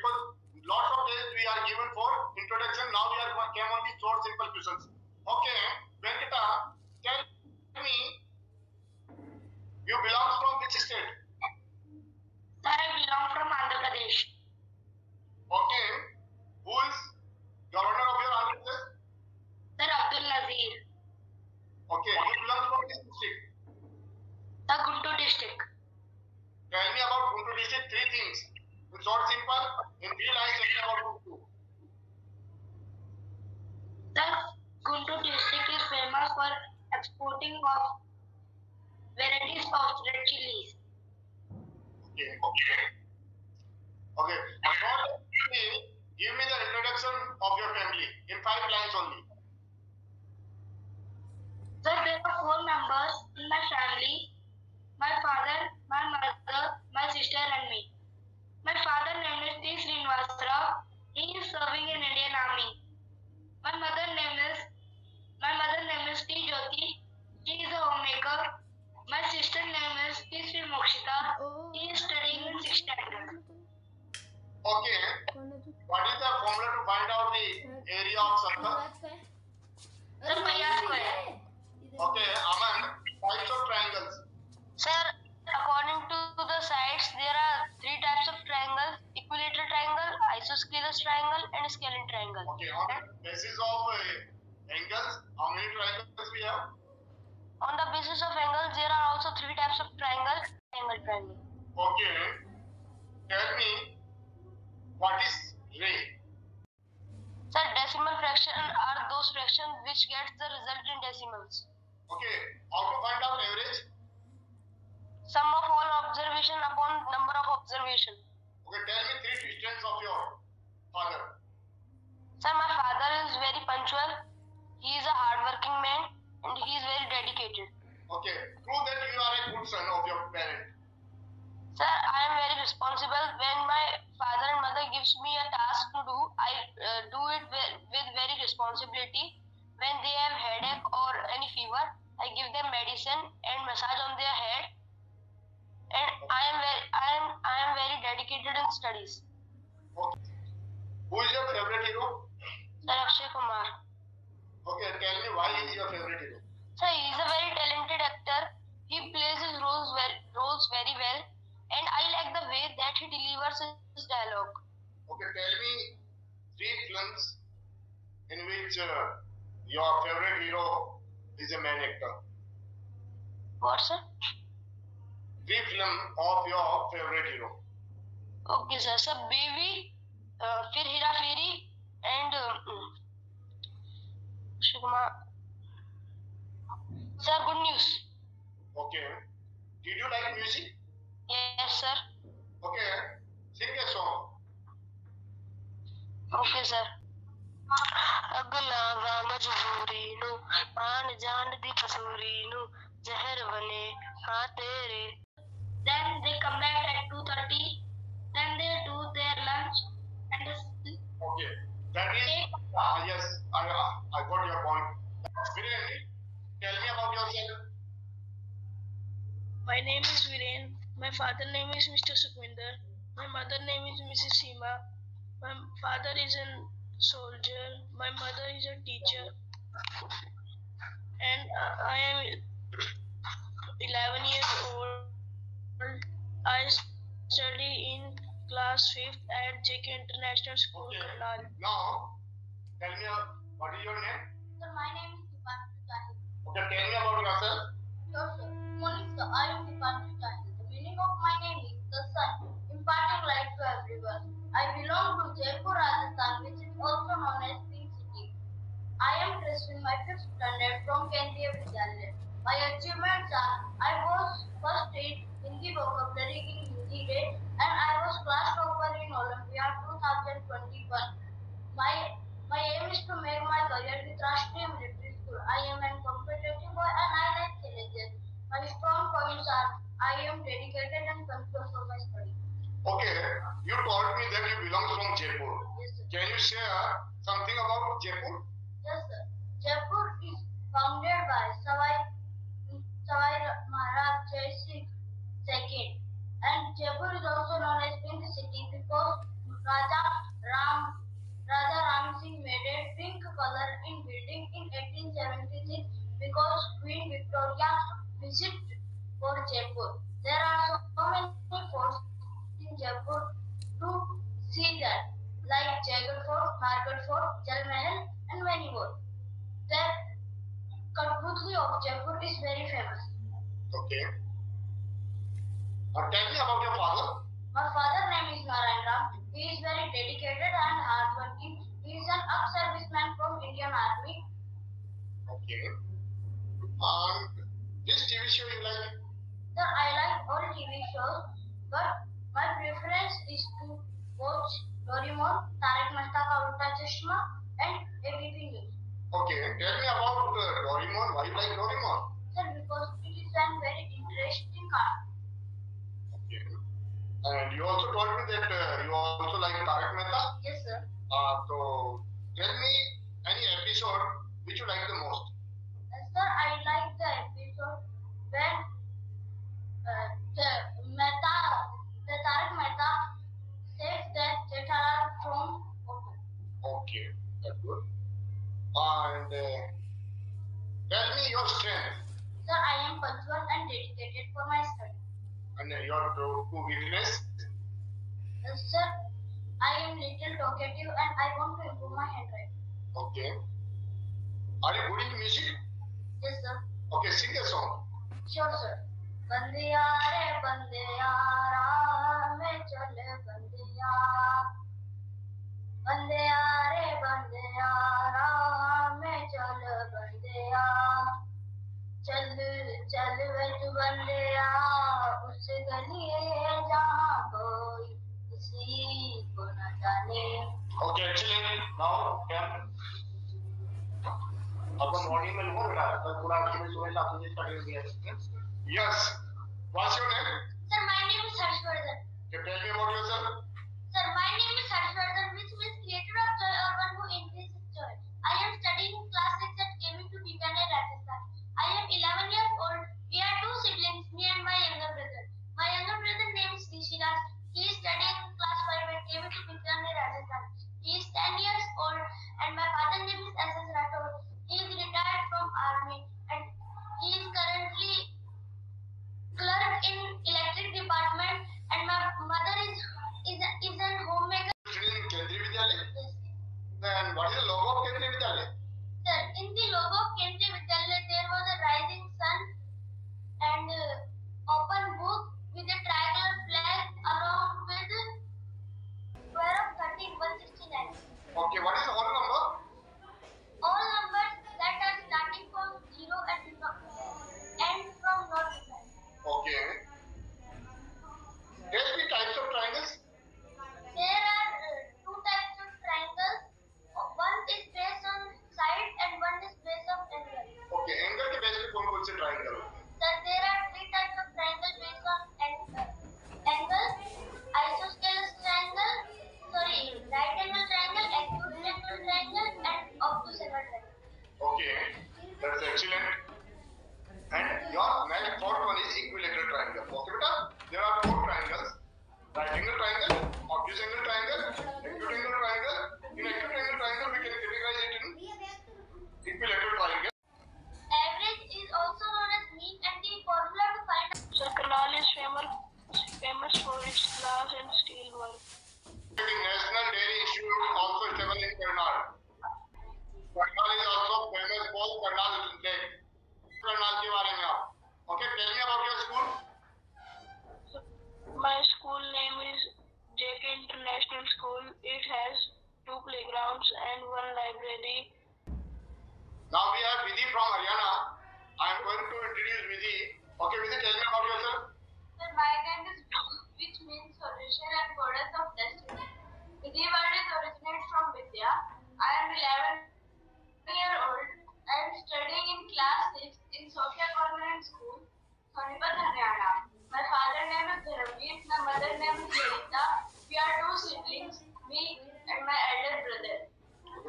because lots of days we are given for introduction. Now we are came on the short simple questions. Okay, Venkata, tell me, you belong from which state? Sir, I belong from Andhra Pradesh. Okay, who is governor of your Andhra Pradesh? Sir, Abdul Nazir. Okay, you belong from which district? The Guntur district. Tell me about Guntur district. Three things. In all simple. In three lines, tell me about Guntur. Sir, Guntur district is famous for exporting of varieties of red chilies. Okay. Okay. Okay. Now, give me the introduction of your family in five lines only. Sir, there are four members in my family. My father, my mother, my sister and me. My father name is T. Srinivas Rao. He is serving in Indian Army. My mother name is my mother name is T. Jyoti. She is a homemaker. My sister name is T. Sri Mokshita. Decimal fraction are those fractions which gets the result in decimals. Okay. How to find out average? Sum of all observation upon number of observation. Okay. Tell me three distance of your father. Sir, my father is very punctual. He is a hardworking man and he is very dedicated. Okay. Prove that you are a good son of your parent. Sir, I am very responsible. When my father and mother gives me a task to do, I uh, do it with, with very responsibility. When they have headache or any fever, I give them medicine and massage on their head. And I am very, I am, I am very dedicated in studies. Okay. Who is your favorite hero? Sir Akshay Kumar. Okay. Tell me why he is your favorite hero. Sir, he is a very talented actor. He plays his roles well, roles very well, and I like the way that he delivers his dialogue. Okay. Tell me three films in which uh, your favorite hero is a main actor. What, sir? Three film of your favorite hero. Okay, sir. Sir, Baby, uh, फिर हेरा फेरी and uh, Shugma. Sir, good news. Okay. Did you like music? Yes, sir. Okay. Sing a song. Okay, sir. ਅਗਲਾਵਾ ਮਜਬੂਰੀ ਨੂੰ ਆਣ ਜਾਣ ਦੀ ਕਸੂਰੀ ਨੂੰ ਜ਼ਹਿਰ ਬਨੇ ਹਾਂ ਤੇਰੇ then they come back at 2:30 then they do their lunch and they Okay. That is ah yes. I I got your point. Viren, tell me about yourself. My name is Viren. My father name is Mr. Sukhwinder. My mother name is Mrs. Seema. My father is a soldier. My mother is a teacher. And uh, I am 11 years old. I study in class 5th at JK International School, Okay. Karnal. Now, tell me uh, what is your name? sir my name is Dipanshu Tahir Okay. Tell me about yourself. Sure, sir. Morning, sir. I am Dipanshu Tahir. The meaning of my name is the sun, imparting light to everyone. I belong to Jaipur, Rajasthan, which is also known as Pink City. I am pursuing my fifth standard from Kendriya Vidyalaya. My achievements are I was first in Hindi vocabulary in Hindi day and I was class topper in Olympiad 2021. My my aim is to make my career with Rashtriya Military School. I am a competitive boy and I like challenges. My strong points are I am dedicated and punctual for my study. Okay. You told me that you belong from Jaipur. Yes, sir. Can you share something about Jaipur? Yes, sir. Jaipur is founded by Sawai Sawai Maharaj Jai Singh II, and Jaipur is also known as Pink City because Raja Ram Raja Ram Singh made a pink color in building in 1876 because Queen Victoria visited for Jaipur. There are so many forts in Jaipur to see that, like Jagat Fort, Market Fort, Jal Mahal, and many more. The Katputli of Jaipur is very famous. Okay. Now tell me about your father. My father name is Narayan Ram. He is very dedicated and hardworking. He is an ex-serviceman from Indian Army. Okay. And this TV show you like? Sir, I like all TV shows, but my preference is to watch Doraemon, Tarak Mehta Ka Ulta Chashma, and ABP News. Okay. Tell me about uh, Doraemon. Why you like Doraemon? Sir, because it is a very interesting cartoon. Okay. And you also told me that uh, you also like Tarak Mehta. Yes, sir. Uh, so tell me any episode which you like the most. Uh, sir, I like the episode when uh, the Mehta, the Tarak Mehta saves the Jethalal from Auto. Okay, that's good. And uh, tell me your strength Sir, I am punctual and dedicated for my study. and uh, your two two weakness. Uh, sir, I am little talkative and I want to improve my handwriting. Okay. Are you good in music? Yes, sir. Okay, sing a song. Sure, sir. बंदिया रे बंदिया राह में चल बंदिया बंदे रे बंदे राम में चल बंदे चल चल वे तू बंदे उस गली जहाँ कोई किसी को न जाने ओके एक्चुअली नाउ क्या अपन मॉर्निंग तो में लूँगा बेटा तो पूरा आपके सुबह सात बजे स्टार्ट कर दिया yes what's your name sir my name is Harshvardhan can tell me about yourself my name is Harshvardhan, which means creator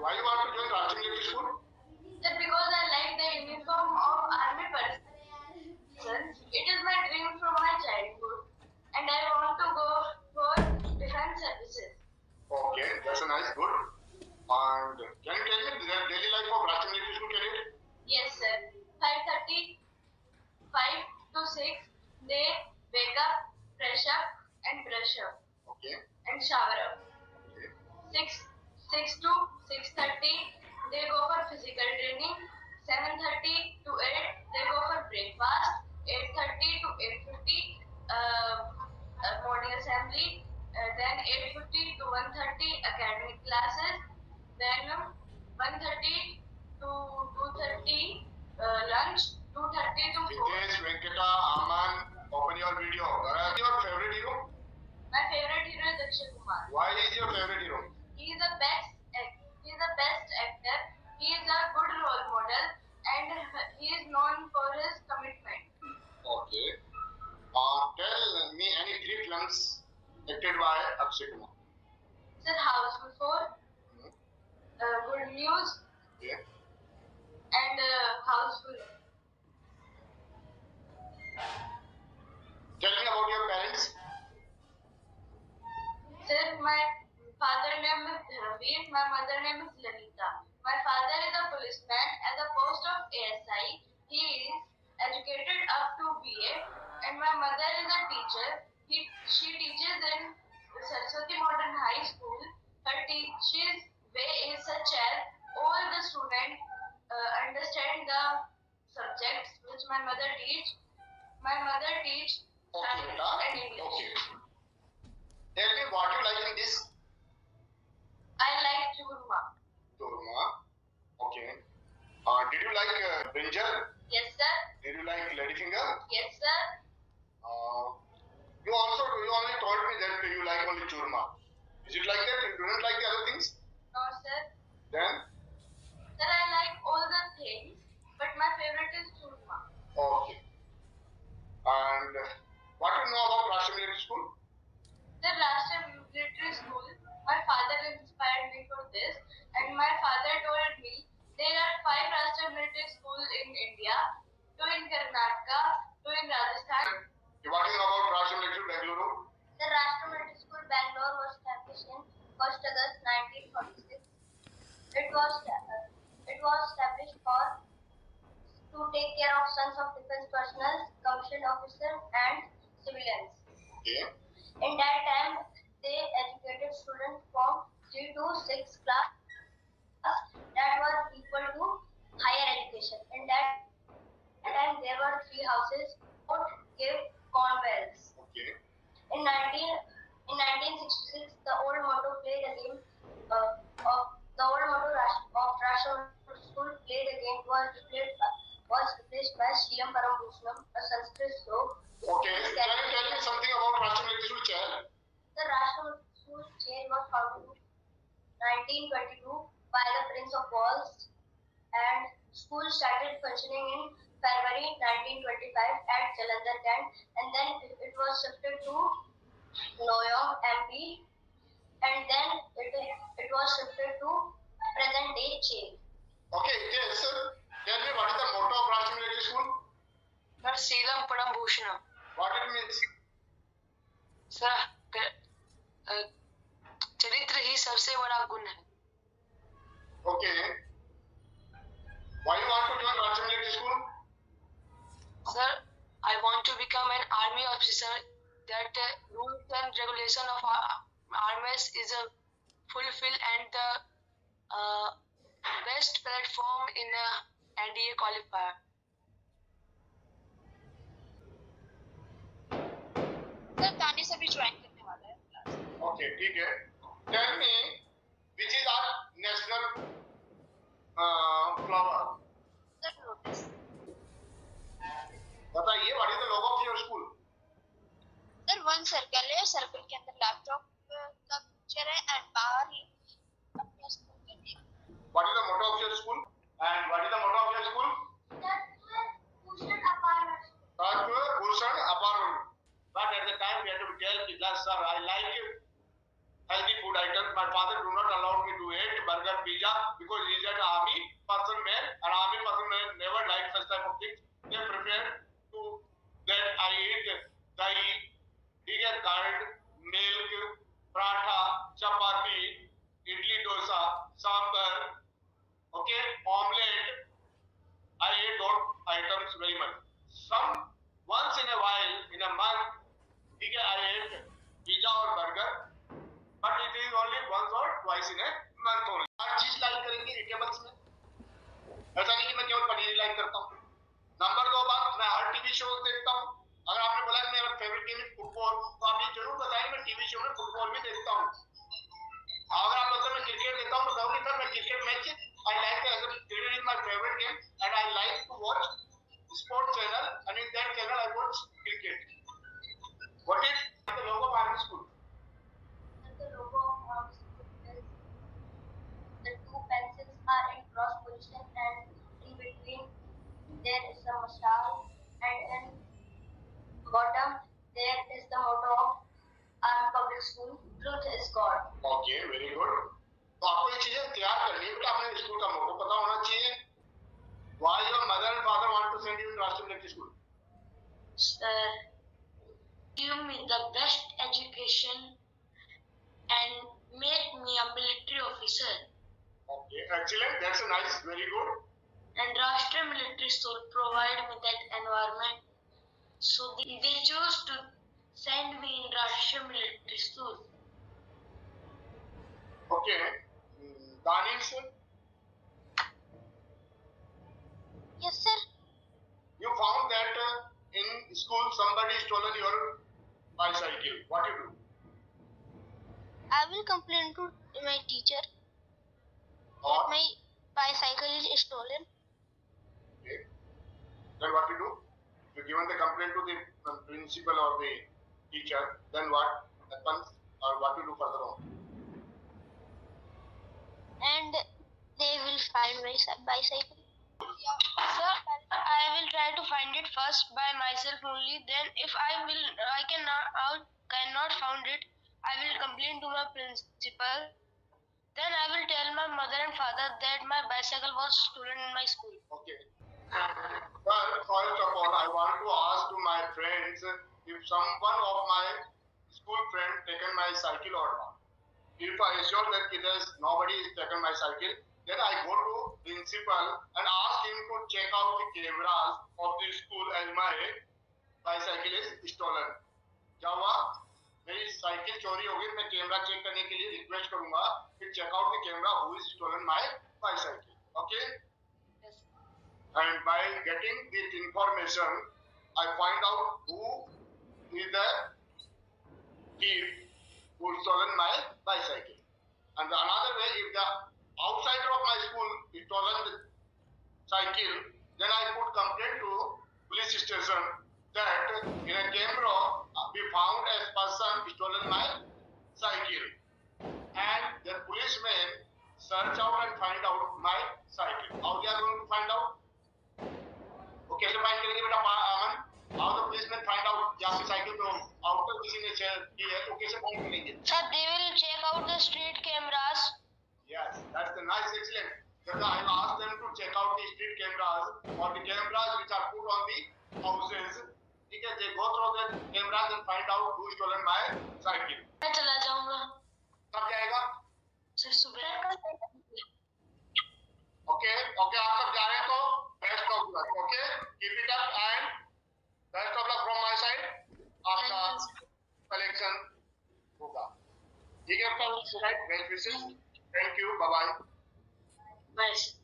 why you want to join Rashtriya Military School? Sir, because I like the uniform of army person. It is my dream from my childhood, and I want to go for defense services. Okay, that's a nice, good. And can you tell me the daily life of Rashtriya Military School cadet? Yes, sir. 5.30, 5 to 6, they wake up, fresh up and brush up Okay. and shower up. Okay. 6, 6 to 6.30, they go for physical training. 7.30 to 8, they go for breakfast. 8.30 to 8.50, uh, uh, morning assembly. Uh, then 8.50 to 1.30, academic classes. Then 1.30 to 2.30, uh, lunch. 2.30 to 4. Hitesh, Venkata, Aman, open your video. Uh, your favorite hero? My favorite hero is Akshay Kumar. Why is your favorite by Akshay Kumar. Sir, Housefull Four, Hmm. uh, Good News, Okay. and uh, Housefull. Tell me about your parents. Sir, my father name is Dharamveer, my mother name is Lalita. My father is a policeman at the post of ASI. He is educated up to BA, and my mother is a teacher. He, she teaches in Saraswati Modern High School. Her teaching way is such as all the students uh, understand the subjects which my mother teach. My mother teach Okay, and English. Okay. Tell me what you like in this I like churma. Turma. Okay. Uh, did you like uh, brinjal? Yes, sir. Did you like ladyfinger? Yes, sir. Uh, you also you only told me that you like only churma. Is it like that? You don't like the other things? No, sir. Then Sir, I like all the things, but my favorite is churma. okay. And uh, what do you know about Rashtriya Military School? The time military school, my father inspired me for this, and my father told me there are five Rashtriya military schools in India, two in Karnataka, two in Rajasthan. What do you know about Rashtriya Military Bengaluru? The Rashtriya military school Bangalore was in 1st August 1946. It was uh, it was established for to take care of sons of defense personnel, commissioned officers, and civilians. Okay. In that time, they educated students from 3 to 6 class that was equal to higher education. In that time, there were three houses, both gave convents. Okay. In 19 in 1966, the old motto played a game uh, of the old motto of Rashtriya School played a game was replaced by, was replaced by Shilam Param Bhushanam, a Sanskrit slope. Okay. Can you tell me something about Military School Chail? The Rashtriya School Chail was founded in 1922 by the Prince of Wales, and school started functioning in February 1925 at Jalandhar and then it was shifted to Noyong, MP, and then it, it was shifted to present day Chain. Okay. Yes. sir. Tell me what is the motto of Rashtriya Military School? Sir Seelam Param Bhushanam What it means? अ, चरित्र ही सबसे बड़ा गुण है Okay. Why you want to join Rashtriya Military School? Sir I want to become an army officer that uh, rules and regulation of our armies is a fulfill and the uh, best platform in a NDA qualifier. Sir तानी से भी join करने वाला है class Okay. ठीक है. Tell me which is our national circle के अंदर लैपटॉप का पिक्चर है एंड बाहर ही अपने स्कूल का name What is the motto of your school? And what is the motto of your school? Bhushan Aparna Tatva Bhushan Aparun. But at the time we had to tell the class, sir, I like healthy food items. My father do not allow me to eat burger, pizza because he is an army person man. An army person never like such type of things. They prefer mother and father want to send you to Military school? Sir, give me the best education and make me a military officer. Okay, excellent. That's a nice, very good. And Rashtra Military School provide me that environment. So they, they chose to send me in Rashtra Military School. Okay. Hmm, Daniel sir? Yes, sir. you found that uh, in school somebody stolen your bicycle. What you do? I will complain to my teacher or that my bicycle is stolen. okay. then what you do? You given the complaint to the uh, principal or the teacher. Then what happens or what you do further on? And they will find my si- Sir, I will try to find it first by myself only. Then, if I will, I cannot, uh, out, cannot found it, I will complain to my principal. Then I will tell my mother and father that my bicycle was stolen in my school. Okay. Well, first of all, I want to ask to my friends if someone of my school friend taken my cycle or not. If I assure that there is nobody is taken my cycle, then I go to principal and ask him to check out the cameras of the school as my bicycle is stolen. क्या हुआ मेरी cycle चोरी हो गई मैं camera check करने के लिए रिक्वेस्ट करूँगा कि check out the camera who is stolen my bicycle okay and by getting this information, I find out who is the thief who stolen my bicycle. And the another way, if the outsider of my school is stolen the cycle, then I put complaint to police station that in a camera uh, we found a person stolen my cycle, and the policemen search out and find out my cycle. How they are going to find out? वो कैसे find करेंगे बेटा पा- अमन how the policeman find out कि आपकी cycle तो outer किसी ने शेयर की है तो कैसे फाइंड करेंगे Sir, excellent i asked them to check out the street cameras or the cameras which are put on the houses ठीक है they go through the cameras and find out who stolen my cycle मैं चला जाऊँगा कब जाएगा sir सुबह okay okay आप सब जा रहे हैं तो best of luck okay keep it up and best of luck from my side आपका कलेक्शन होगा ठीक है well wishes thank you bye bye Beijo.